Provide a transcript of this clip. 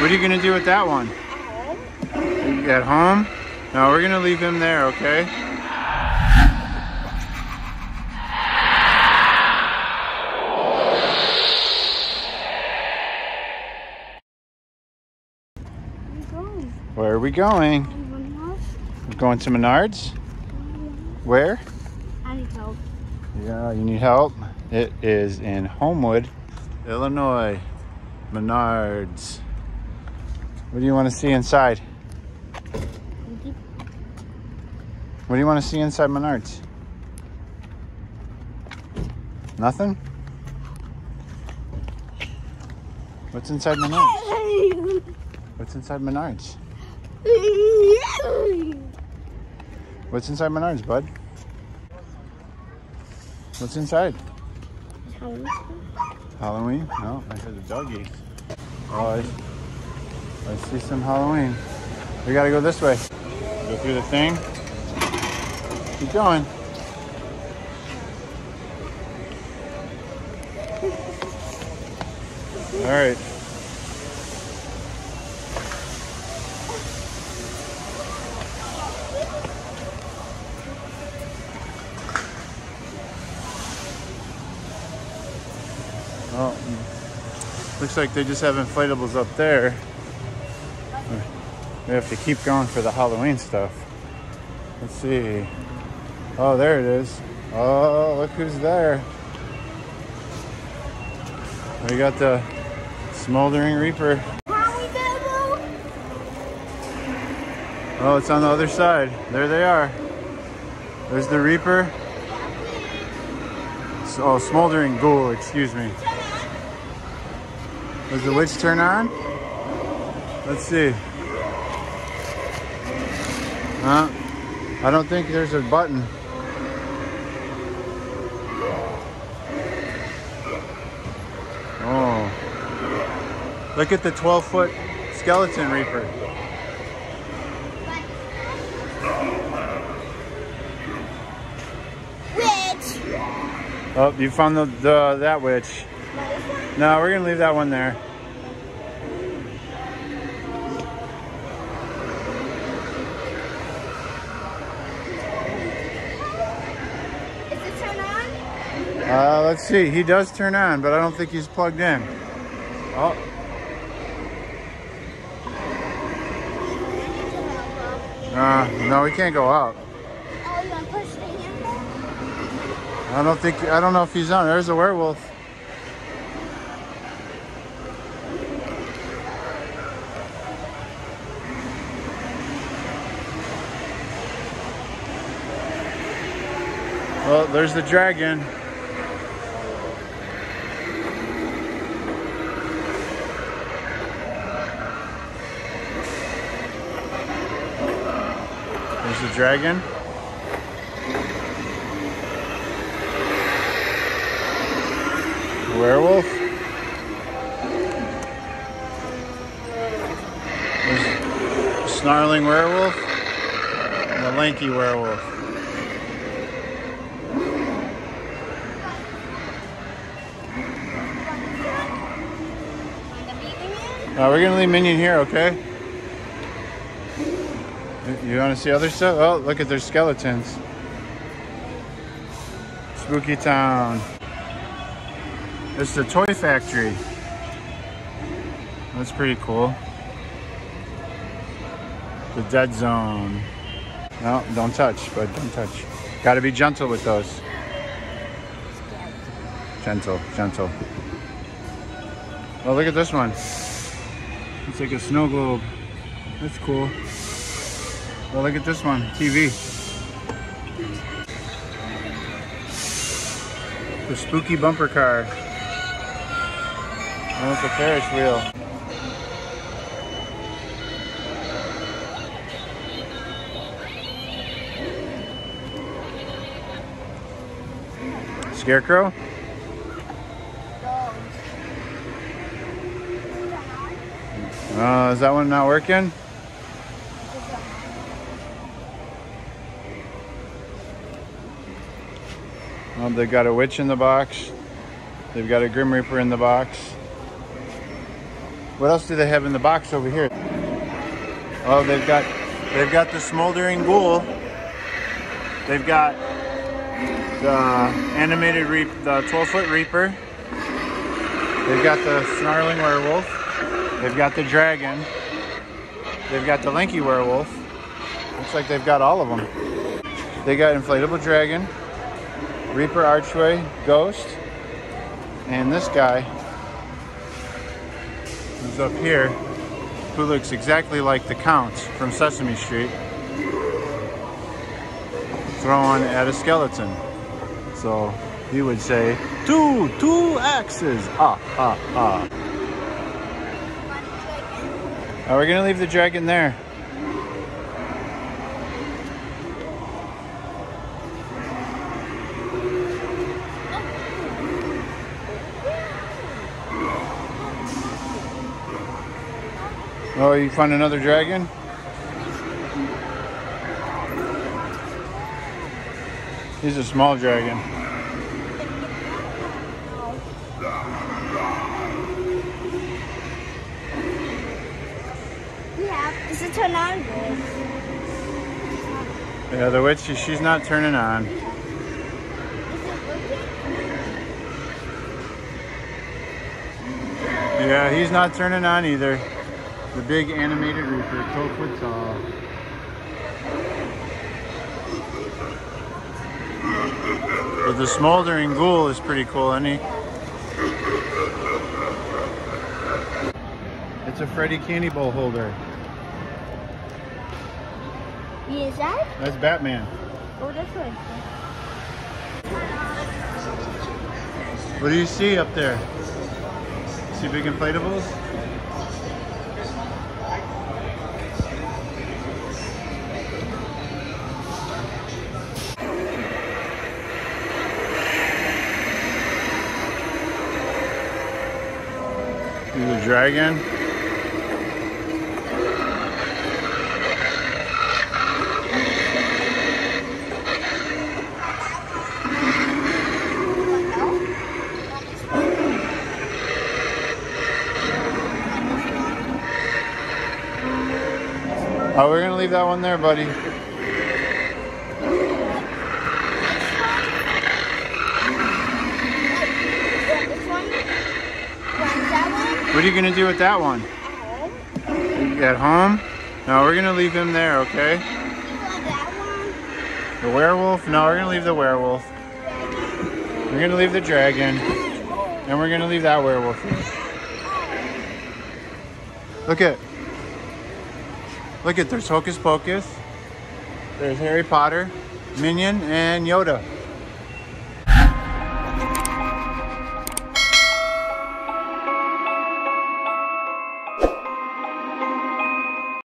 What are you gonna do with that one? At home? No, we're gonna leave him there, okay? Where are we going? We're going to Menards? Where? I need help. Yeah, you need help? It is in Homewood, Illinois. Menards. What do you want to see inside? What do you want to see inside Menards? Nothing? What's inside Menards? What's inside Menards? What's inside Menards, bud? What's inside? Halloween? Halloween? No, I heard the doggies. Oh, I see some Halloween. We gotta go this way. Go through the thing. Keep going. All right. Oh, looks like they just have inflatables up there. We have to keep going for the Halloween stuff. Let's see. Oh, there it is. Oh, look who's there. We got the Smoldering Reaper. Oh, it's on the other side. There they are. There's the Reaper. Oh, Smoldering Ghoul, excuse me. Does the witch turn on? Let's see. Huh? I don't think there's a button. Oh. Look at the 12 foot skeleton reaper. Witch! Oh, you found the, the that witch. No, we're gonna leave that one there. Is it turn on? Uh, let's see. He does turn on, but I don't think he's plugged in. Oh, uh, no, we can't go up. Oh, you want to push the handle? I don't think. I don't know if he's on. There's a werewolf. Well, there's the dragon. There's the dragon. Werewolf. There's a snarling werewolf. And a lanky werewolf. Uh, we're gonna leave Minion here, okay? You- You wanna see other stuff? Oh, look at their skeletons. Spooky Town. It's the toy factory. That's pretty cool. The dead zone. No, don't touch, but don't touch. Gotta be gentle with those. Gentle, gentle. Oh, look at this one. It's like a snow globe. That's cool. Oh, look at this one. TV. The spooky bumper car. And it's a Ferris wheel. Scarecrow? Uh, is that one not working? Well, they've got a witch in the box. They've got a Grim Reaper in the box. What else do they have in the box over here? Oh, they've got they've got the smoldering ghoul. They've got the animated reap, the 12 foot reaper. They've got the snarling werewolf. They've got the dragon. They've got the lanky werewolf. Looks like they've got all of them. They got inflatable dragon, reaper archway, ghost, and this guy who's up here who looks exactly like the Counts from Sesame Street throwing at a skeleton. So he would say, two, two axes, ah, ah, ah. Are we gonna leave the dragon there? Oh, you find another dragon? He's a small dragon. Yeah, is it turn on? Yeah, the witch, she's not turning on. Is it working? Yeah, he's not turning on either. The big animated reaper, 12 foot tall. But the smoldering ghoul is pretty cool, isn't he? It's a Freddy candy bowl holder. Is that? That's Batman. Oh, this way. What do you see up there? See big inflatables? The dragon? Oh, we're gonna leave that one there, buddy. This one? Want that What are you gonna do with that one? At home? No, we're gonna leave him there, okay? The werewolf? No, we're gonna leave the werewolf. We're gonna leave the dragon. And we're gonna leave that werewolf. Look at Look at there's Hocus Pocus. There's Harry Potter, Minion, and Yoda.